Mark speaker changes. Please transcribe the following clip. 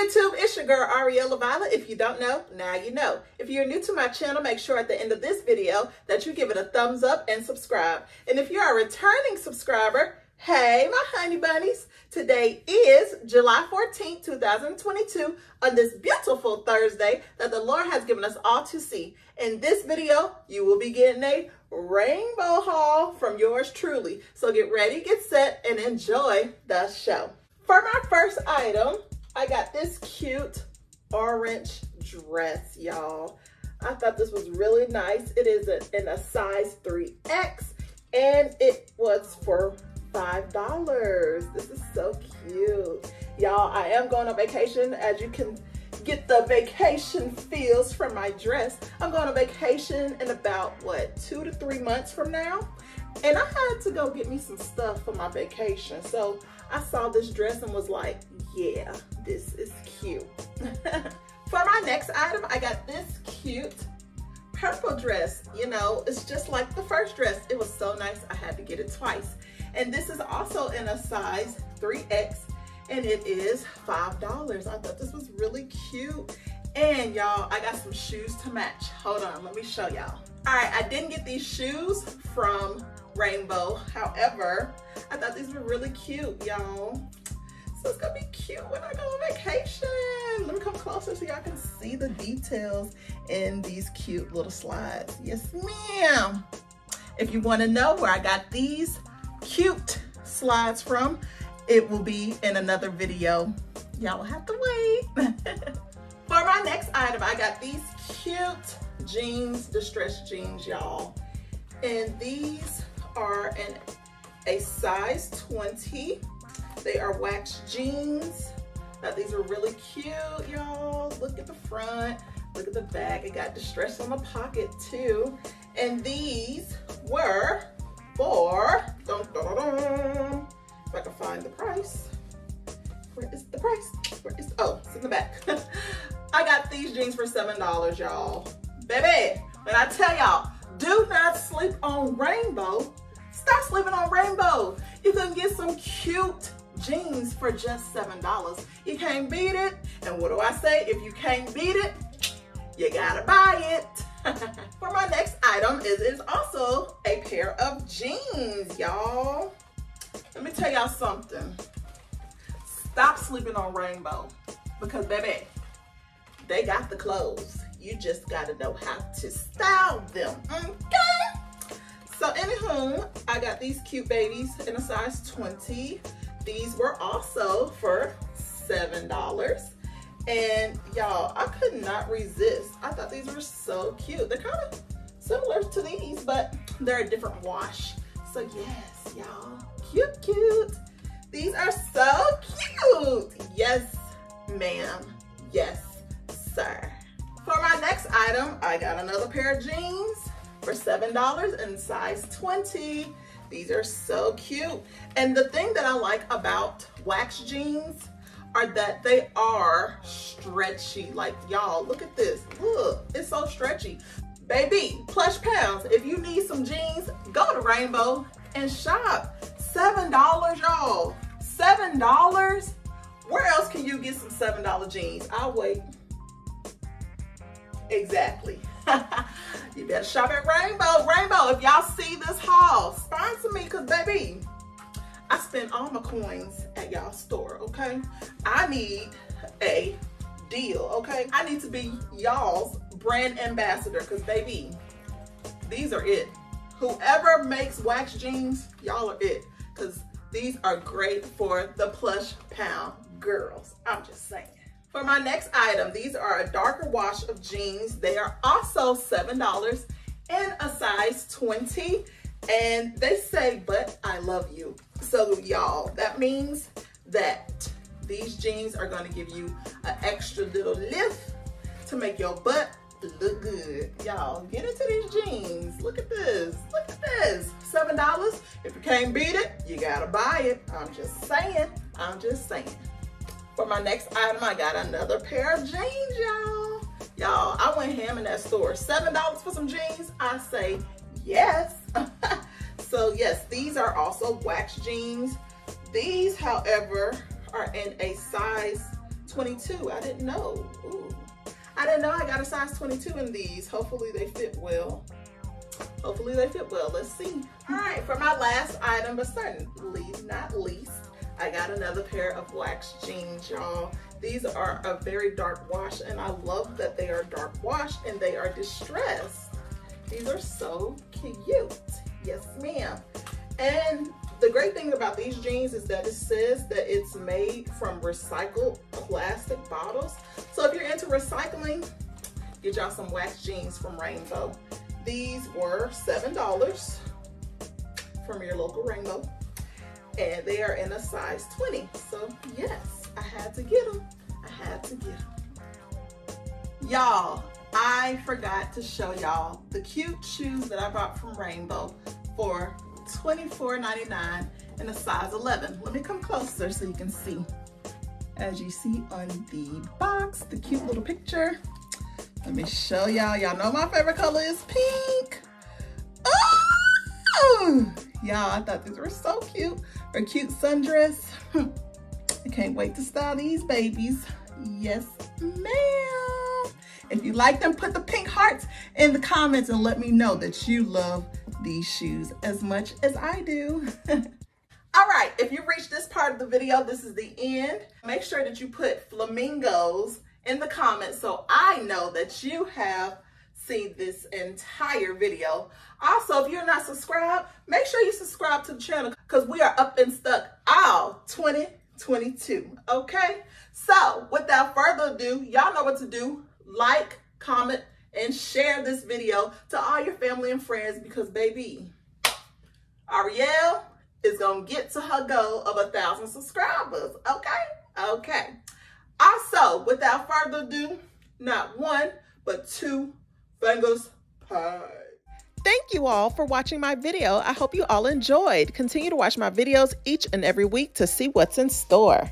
Speaker 1: YouTube, it's your girl Ariel Laviolette. If you don't know, now you know. If you're new to my channel, make sure at the end of this video that you give it a thumbs up and subscribe. And if you're a returning subscriber, hey my honey bunnies, today is July 14th, 2022 on this beautiful Thursday that the Lord has given us all to see. In this video, you will be getting a rainbow haul from yours truly. So get ready, get set, and enjoy the show. For my first item, I got this cute orange dress, y'all. I thought this was really nice. It is a, in a size 3X and it was for $5. This is so cute. Y'all, I am going on vacation as you can get the vacation feels from my dress. I'm going on vacation in about, what, two to three months from now. And I had to go get me some stuff for my vacation. So I saw this dress and was like, yeah, this is cute. for my next item, I got this cute purple dress. You know, it's just like the first dress. It was so nice, I had to get it twice. And this is also in a size 3X and it is $5. I thought this was really cute. And y'all, I got some shoes to match. Hold on, let me show y'all. All right, I didn't get these shoes from Rainbow. However, I thought these were really cute, y'all. So it's gonna be cute when I go on vacation. Let me come closer so y'all can see the details in these cute little slides. Yes, ma'am. If you wanna know where I got these cute slides from, it will be in another video. Y'all will have to wait. For my next item, I got these cute jeans, distressed jeans, y'all. And these are in a size 20. They are wax jeans. Now these are really cute, y'all. Look at the front, look at the back. It got distress on the pocket too. And these were for, dun, dun, dun, if I can find the price. Where is the price? Where is, oh, it's in the back. I got these jeans for $7, y'all. Baby, when I tell y'all, sleep on Rainbow. Stop sleeping on Rainbow. You can get some cute jeans for just $7. You can't beat it. And what do I say? If you can't beat it, you gotta buy it. for my next item is, is also a pair of jeans, y'all. Let me tell y'all something. Stop sleeping on Rainbow because baby, they got the clothes. You just gotta know how to style them, okay? So anywho, I got these cute babies in a size 20. These were also for $7. And y'all, I could not resist. I thought these were so cute. They're kind of similar to these, but they're a different wash. So yes, y'all, cute, cute. These are so cute. Yes, ma'am. Yes, sir. For my next item, I got another pair of jeans for $7 in size 20. These are so cute. And the thing that I like about wax jeans are that they are stretchy. Like y'all, look at this. Look, it's so stretchy. Baby, plush pounds. If you need some jeans, go to Rainbow and shop. $7, y'all. $7? Where else can you get some $7 jeans? I'll wait. Exactly. you better shop at Rainbow. Rainbow, if y'all see this haul, sponsor me because, baby, I spend all my coins at y'all store, okay? I need a deal, okay? I need to be y'all's brand ambassador because, baby, these are it. Whoever makes wax jeans, y'all are it because these are great for the plush pound girls. I'm just saying. For my next item, these are a darker wash of jeans. They are also $7 in a size 20. And they say, but I love you. So y'all, that means that these jeans are gonna give you an extra little lift to make your butt look good. Y'all, get into these jeans. Look at this, look at this. $7, if you can't beat it, you gotta buy it. I'm just saying, I'm just saying. For my next item, I got another pair of jeans, y'all. Y'all, I went ham in that store. $7 for some jeans? I say yes. so yes, these are also wax jeans. These, however, are in a size 22. I didn't know. Ooh. I didn't know I got a size 22 in these. Hopefully they fit well. Hopefully they fit well. Let's see. All right, for my last item, but certainly not least, I got another pair of wax jeans, y'all. These are a very dark wash, and I love that they are dark wash and they are distressed. These are so cute. Yes, ma'am. And the great thing about these jeans is that it says that it's made from recycled plastic bottles. So if you're into recycling, get y'all some wax jeans from Rainbow. These were $7 from your local Rainbow and they are in a size 20. So yes, I had to get them. I had to get them. Y'all, I forgot to show y'all the cute shoes that I bought from Rainbow for $24.99 in a size 11. Let me come closer so you can see. As you see on the box, the cute little picture. Let me show y'all. Y'all know my favorite color is pink. Oh! Y'all, I thought these were so cute. A cute sundress. I can't wait to style these babies. Yes, ma'am. If you like them, put the pink hearts in the comments and let me know that you love these shoes as much as I do. All right, if you reached this part of the video, this is the end. Make sure that you put flamingos in the comments so I know that you have seen this entire video. Also, if you're not subscribed, make sure you subscribe to the channel because we are up and stuck all 2022, okay? So, without further ado, y'all know what to do. Like, comment, and share this video to all your family and friends because, baby, Ariel is to get to her goal of a thousand subscribers, okay? Okay. Also, without further ado, not one, but two fingers pie. Thank you all for watching my video. I hope you all enjoyed. Continue to watch my videos each and every week to see what's in store.